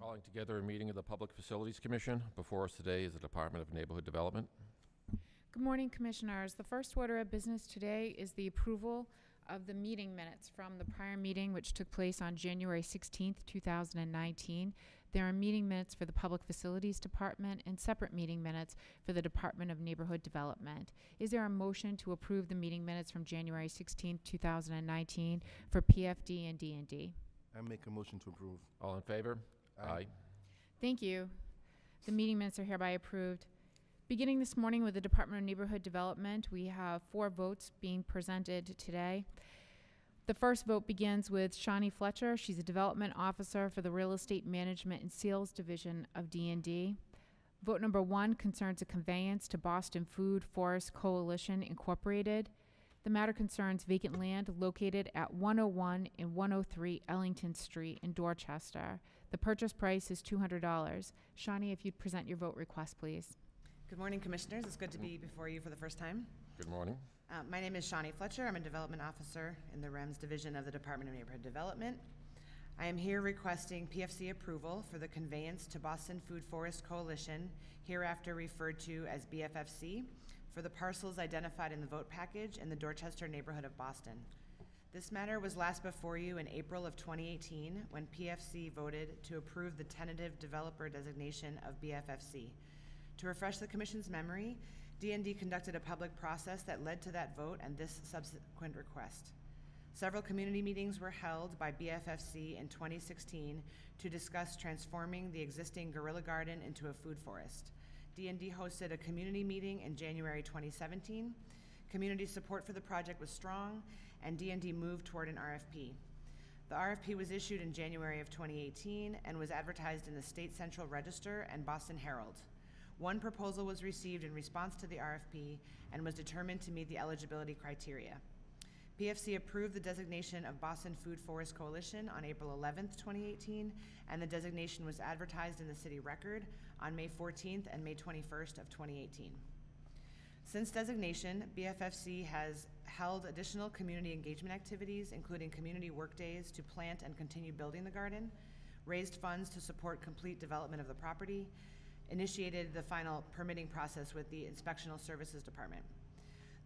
Calling together a meeting of the Public Facilities Commission. Before us today is the Department of Neighborhood Development. Good morning, Commissioners. The first order of business today is the approval of the meeting minutes from the prior meeting, which took place on January 16th, 2019. There are meeting minutes for the Public Facilities Department and separate meeting minutes for the Department of Neighborhood Development. Is there a motion to approve the meeting minutes from January 16th, 2019 for PFD and D and D? I make a motion to approve. All in favor? Aye. Thank you. The meeting minutes are hereby approved. Beginning this morning with the Department of Neighborhood Development, we have four votes being presented today. The first vote begins with Shawnee Fletcher. She's a Development Officer for the Real Estate Management and Sales Division of D and D. Vote number one concerns a conveyance to Boston Food Forest Coalition Incorporated. The matter concerns vacant land located at 101 and 103 Ellington Street in Dorchester. The purchase price is $200. Shawnee, if you'd present your vote request, please. Good morning, Commissioners. It's good to be before you for the first time. Good morning. Uh, My name is Shawnee Fletcher. I'm a Development Officer in the REMS Division of the Department of Neighborhood Development. I am here requesting PFC approval for the conveyance to Boston Food Forest Coalition, hereafter referred to as BFFC, for the parcels identified in the vote package in the Dorchester neighborhood of Boston. This matter was last before you in April of 2018, when PFC voted to approve the tentative developer designation of BFFC. To refresh the commission's memory, DND conducted a public process that led to that vote and this subsequent request. Several community meetings were held by BFFC in 2016 to discuss transforming the existing Gorilla Garden into a food forest. DND hosted a community meeting in January 2017. Community support for the project was strong, and DND moved toward an RFP. The RFP was issued in January of 2018 and was advertised in the State Central Register and Boston Herald. One proposal was received in response to the RFP and was determined to meet the eligibility criteria. PFC approved the designation of Boston Food Forest Coalition on April 11, 2018, and the designation was advertised in the city record on May 14th and May 21st of 2018. Since designation, BFFC has held additional community engagement activities, including community workdays to plant and continue building the garden, raised funds to support complete development of the property, initiated the final permitting process with the Inspectional Services Department.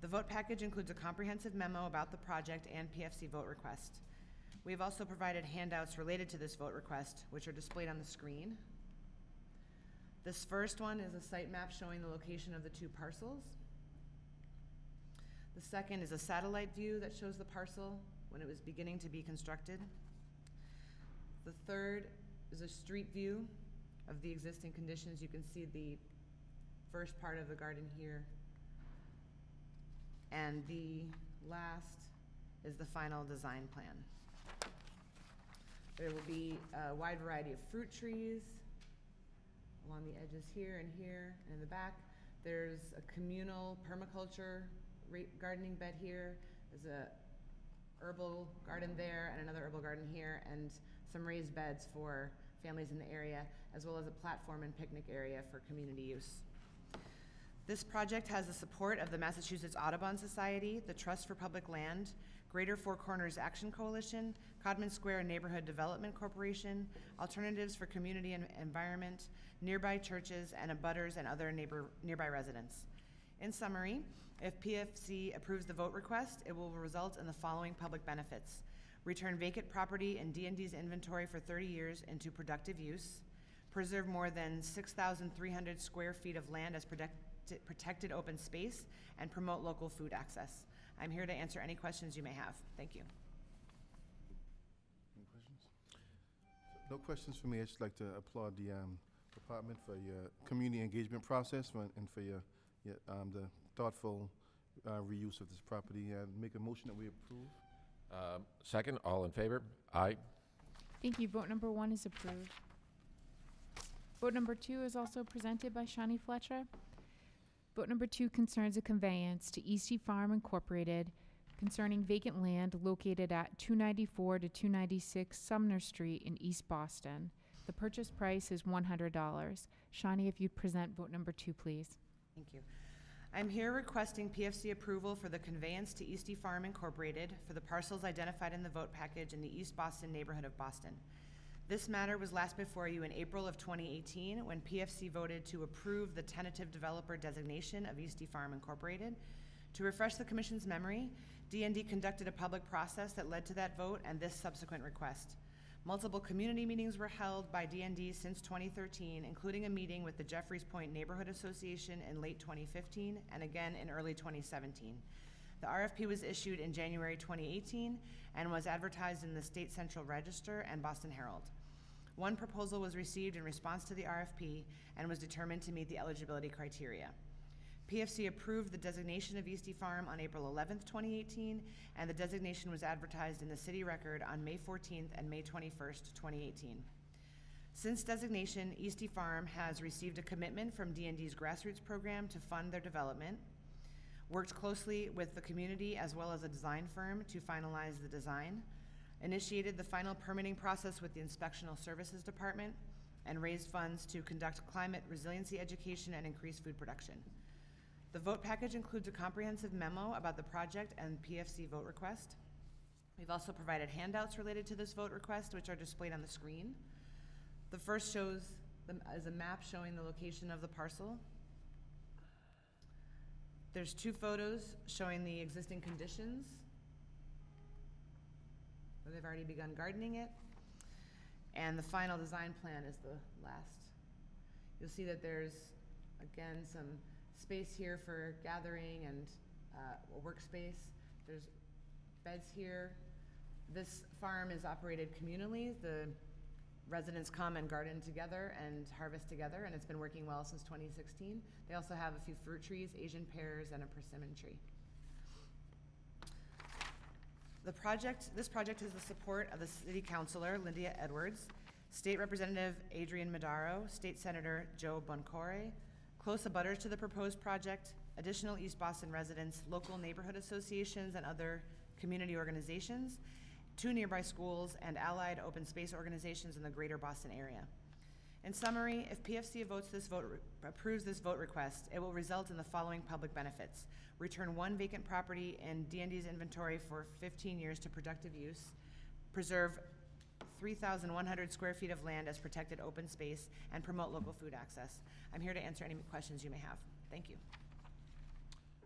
The vote package includes a comprehensive memo about the project and PFC vote request. We have also provided handouts related to this vote request, which are displayed on the screen. This first one is a site map showing the location of the two parcels. The second is a satellite view that shows the parcel when it was beginning to be constructed. The third is a street view of the existing conditions. You can see the first part of the garden here. And the last is the final design plan. There will be a wide variety of fruit trees along the edges here and here and in the back. There's a communal permaculture gardening bed here. There's a herbal garden there and another herbal garden here and some raised beds for families in the area, as well as a platform and picnic area for community use. This project has the support of the Massachusetts Audubon Society, the Trust for Public Land, Greater Four Corners Action Coalition, Codman Square Neighborhood Development Corporation, Alternatives for Community and Environment, nearby churches, and abutters and other neighbor, nearby residents. In summary, if PFC approves the vote request, it will result in the following public benefits. Return vacant property in D&D's inventory for 30 years into productive use. Preserve more than 6,300 square feet of land as protect- protected open space and promote local food access. I'm here to answer any questions you may have. Thank you. Any questions? No questions for me. I'd just like to applaud the um, department for your community engagement process and for your, your, um, the thoughtful uh, reuse of this property. and Make a motion that we approve. Um, Second, all in favor? Aye. Thank you. Vote number one is approved. Vote number two is also presented by Shawnee Fletcher. Vote number two concerns a conveyance to Eastie Farm Incorporated concerning vacant land located at 294 to 296 Sumner Street in East Boston. The purchase price is $100. Shawnee, if you'd present vote number two, please. Thank you. I'm here requesting PFC approval for the conveyance to Eastie Farm Incorporated for the parcels identified in the vote package in the East Boston neighborhood of Boston. This matter was last before you in April of 2018, when PFC voted to approve the tentative developer designation of Eastie Farm Incorporated. To refresh the commission's memory, DND conducted a public process that led to that vote and this subsequent request. Multiple community meetings were held by DND since 2013, including a meeting with the Jeffries Point Neighborhood Association in late 2015 and again in early 2017. The RFP was issued in January 2018 and was advertised in the State Central Register and Boston Herald. One proposal was received in response to the RFP and was determined to meet the eligibility criteria. PFC approved the designation of Eastie Farm on April 11th, 2018, and the designation was advertised in the city record on May 14th and May 21st, 2018. Since designation, Eastie Farm has received a commitment from D&D's grassroots program to fund their development, worked closely with the community as well as a design firm to finalize the design, initiated the final permitting process with the Inspectional Services Department, and raised funds to conduct climate resiliency education and increase food production. The vote package includes a comprehensive memo about the project and PFC vote request. We've also provided handouts related to this vote request, which are displayed on the screen. The first shows, the- is a map showing the location of the parcel. There's two photos showing the existing conditions. Where they've already begun gardening it. And the final design plan is the last. You'll see that there's, again, some space here for gathering and uh, a workspace. There's beds here. This farm is operated communally. The residents come and garden together and harvest together, and it's been working well since 2016. They also have a few fruit trees, Asian pears, and a persimmon tree. The project, this project is the support of the city councilor, Lydia Edwards, State Representative Adrian Madaro, State Senator Joe Boncore, close abutters to the proposed project, additional East Boston residents, local neighborhood associations, and other community organizations, two nearby schools, and allied open space organizations in the greater Boston area. In summary, if PFC votes this vote, approves this vote request, it will result in the following public benefits. Return one vacant property in D&D's inventory for fifteen years to productive use. Preserve three thousand one hundred square feet of land as protected open space and promote local food access. I'm here to answer any questions you may have. Thank you.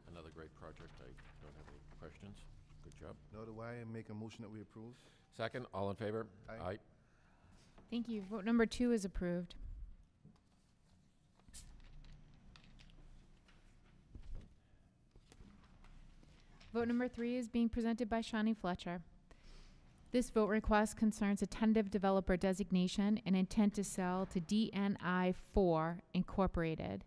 Another great project. I don't have any questions. Good job. No, do I make a motion that we approve? Second, all in favor? Aye. Thank you. Vote number two is approved. Vote number three is being presented by Shawnee Fletcher. This vote request concerns a tentative developer designation and intent to sell to DNI four Incorporated.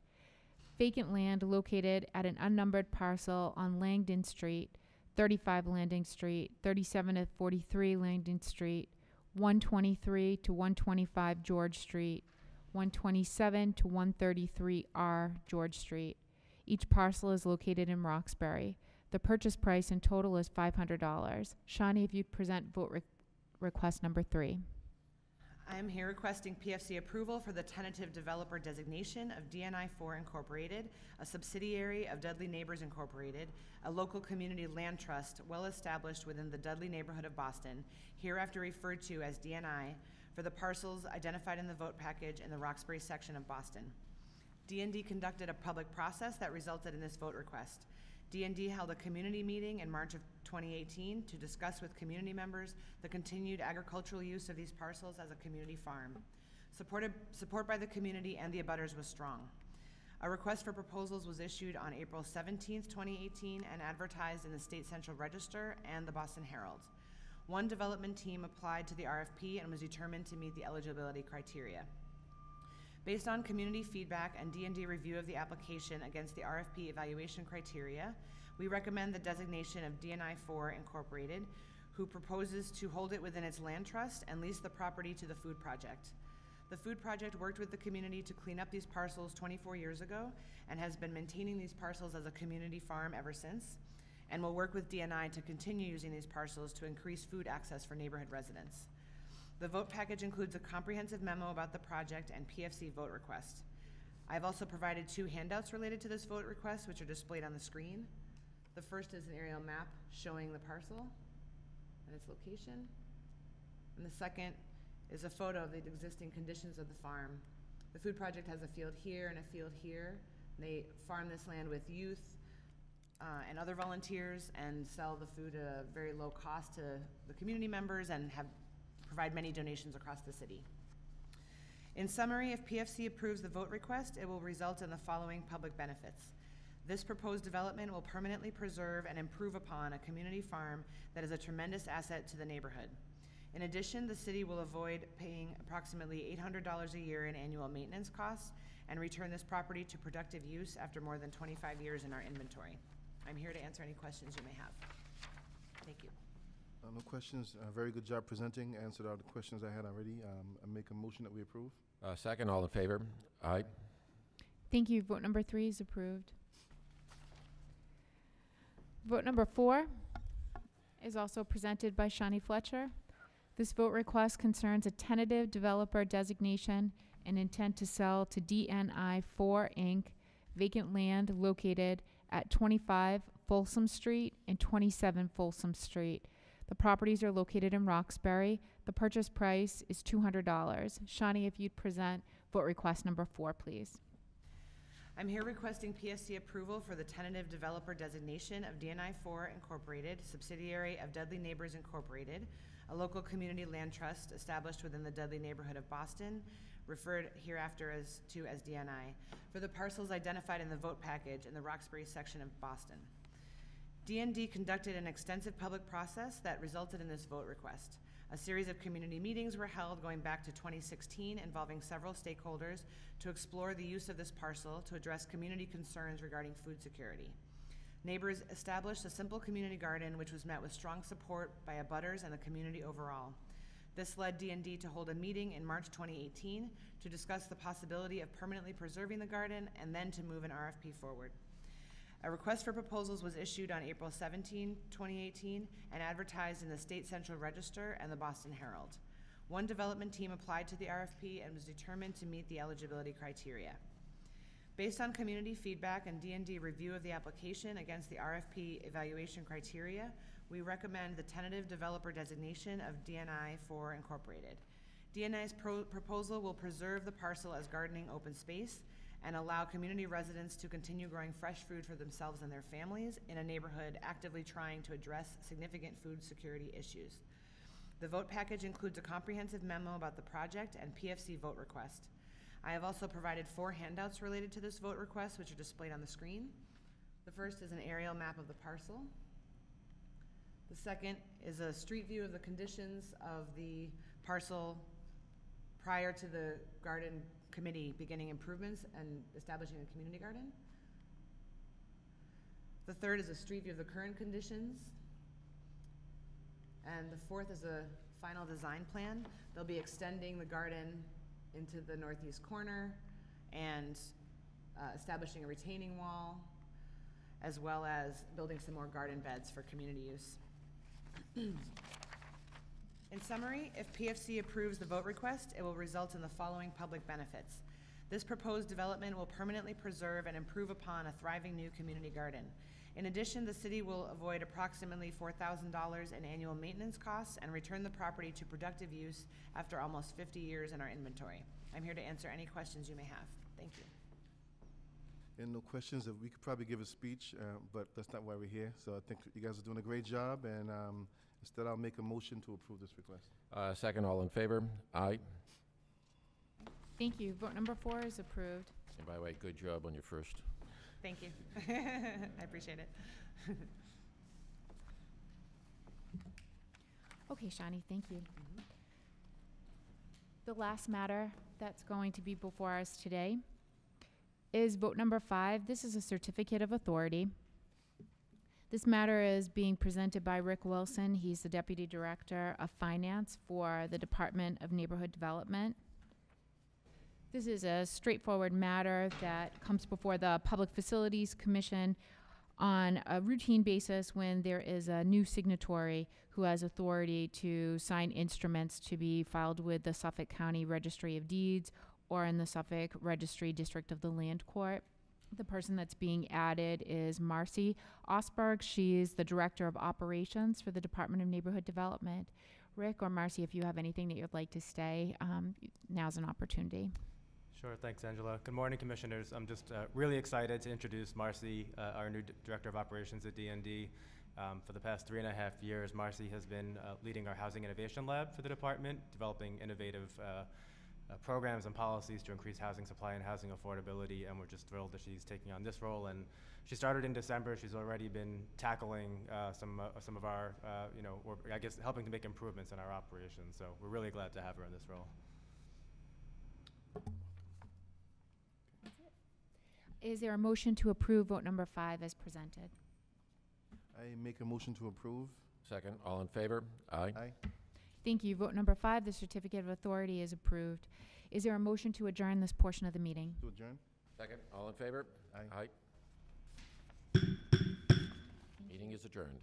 Vacant land located at an unnumbered parcel on Langdon Street, thirty-five Langdon Street, thirty-seven to forty-three Langdon Street, 123 to 125 George Street, 127 to 133R George Street. Each parcel is located in Roxbury. The purchase price in total is $500. Shawnee, if you'd present vote re- request number three. I am here requesting PFC approval for the tentative developer designation of DNI four Incorporated, a subsidiary of Dudley Neighbors Incorporated, a local community land trust well-established within the Dudley neighborhood of Boston, hereafter referred to as DNI, for the parcels identified in the vote package in the Roxbury section of Boston. DND conducted a public process that resulted in this vote request. DND held a community meeting in March of 2018 to discuss with community members the continued agricultural use of these parcels as a community farm. Supported, support by the community and the abutters was strong. A request for proposals was issued on April 17, 2018, and advertised in the State Central Register and the Boston Herald. One development team applied to the RFP and was determined to meet the eligibility criteria. Based on community feedback and D and D review of the application against the RFP evaluation criteria, we recommend the designation of DNI four Incorporated, who proposes to hold it within its land trust and lease the property to the food project. The food project worked with the community to clean up these parcels twenty-four years ago and has been maintaining these parcels as a community farm ever since, and will work with DNI to continue using these parcels to increase food access for neighborhood residents. The vote package includes a comprehensive memo about the project and PFC vote request. I've also provided two handouts related to this vote request, which are displayed on the screen. The first is an aerial map showing the parcel and its location. And the second is a photo of the existing conditions of the farm. The food project has a field here and a field here. They farm this land with youth uh, and other volunteers and sell the food at a very low cost to the community members and have, provide many donations across the city. In summary, if PFC approves the vote request, it will result in the following public benefits. This proposed development will permanently preserve and improve upon a community farm that is a tremendous asset to the neighborhood. In addition, the city will avoid paying approximately eight hundred dollars a year in annual maintenance costs and return this property to productive use after more than twenty-five years in our inventory. I'm here to answer any questions you may have. Thank you. Uh, No questions. Uh, Very good job presenting. Answered all the questions I had already. Um, I make a motion that we approve. Uh, Second, all in favor? Aye. Thank you. Vote number three is approved. Vote number four is also presented by Shawnee Fletcher. This vote request concerns a tentative developer designation and intent to sell to DNI Four Inc. vacant land located at twenty-five Folsom Street and twenty-seven Folsom Street. The properties are located in Roxbury. The purchase price is two hundred dollars. Shawnee, if you'd present vote request number four, please. I'm here requesting PSC approval for the tentative developer designation of DNI four Incorporated, subsidiary of Dudley Neighbors Incorporated, a local community land trust established within the Dudley neighborhood of Boston, referred hereafter as, to as DNI, for the parcels identified in the vote package in the Roxbury section of Boston. DND conducted an extensive public process that resulted in this vote request. A series of community meetings were held going back to 2016 involving several stakeholders to explore the use of this parcel to address community concerns regarding food security. Neighbors established a simple community garden which was met with strong support by abutters and the community overall. This led DND to hold a meeting in March 2018 to discuss the possibility of permanently preserving the garden and then to move an RFP forward. A request for proposals was issued on April 17, 2018, and advertised in the State Central Register and the Boston Herald. One development team applied to the RFP and was determined to meet the eligibility criteria. Based on community feedback and D and D review of the application against the RFP evaluation criteria, we recommend the tentative developer designation of DNI four Incorporated. DNI's pro- proposal will preserve the parcel as gardening open space and allow community residents to continue growing fresh food for themselves and their families in a neighborhood actively trying to address significant food security issues. The vote package includes a comprehensive memo about the project and PFC vote request. I have also provided four handouts related to this vote request, which are displayed on the screen. The first is an aerial map of the parcel. The second is a street view of the conditions of the parcel prior to the garden committee beginning improvements and establishing a community garden. The third is a street view of the current conditions. And the fourth is a final design plan. They'll be extending the garden into the northeast corner and uh, establishing a retaining wall, as well as building some more garden beds for community use. In summary, if PFC approves the vote request, it will result in the following public benefits. This proposed development will permanently preserve and improve upon a thriving new community garden. In addition, the city will avoid approximately four thousand dollars in annual maintenance costs and return the property to productive use after almost fifty years in our inventory. I'm here to answer any questions you may have. Thank you. And no questions. We could probably give a speech, uh, but that's not why we're here. So I think you guys are doing a great job, and um, instead I'll make a motion to approve this request. Uh, Second, all in favor? Aye. Thank you. Vote number four is approved. And by the way, good job on your first. Thank you. I appreciate it. Okay, Shawnee, thank you. The last matter that's going to be before us today is vote number five. This is a certificate of authority. This matter is being presented by Rick Wilson. He's the Deputy Director of Finance for the Department of Neighborhood Development. This is a straightforward matter that comes before the Public Facilities Commission on a routine basis when there is a new signatory who has authority to sign instruments to be filed with the Suffolk County Registry of Deeds or in the Suffolk Registry District of the Land Court. The person that's being added is Marcy Ostberg. She is the Director of Operations for the Department of Neighborhood Development. Rick or Marcy, if you have anything that you'd like to stay, um, now's an opportunity. Sure, thanks, Angela. Good morning, Commissioners. I'm just uh, really excited to introduce Marcy, uh, our new Director of Operations at DND. Um, For the past three and a half years, Marcy has been uh, leading our Housing Innovation Lab for the department, developing innovative uh, programs and policies to increase housing supply and housing affordability, and we're just thrilled that she's taking on this role. And she started in December. She's already been tackling uh, some, uh, some of our, uh, you know, or I guess, helping to make improvements in our operations. So we're really glad to have her in this role. Is there a motion to approve vote number five as presented? I make a motion to approve. Second, all in favor? Aye. Aye. Thank you. Vote number five, the certificate of authority is approved. Is there a motion to adjourn this portion of the meeting? To adjourn? Second, all in favor? Aye. Aye. Meeting is adjourned.